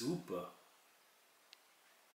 Super.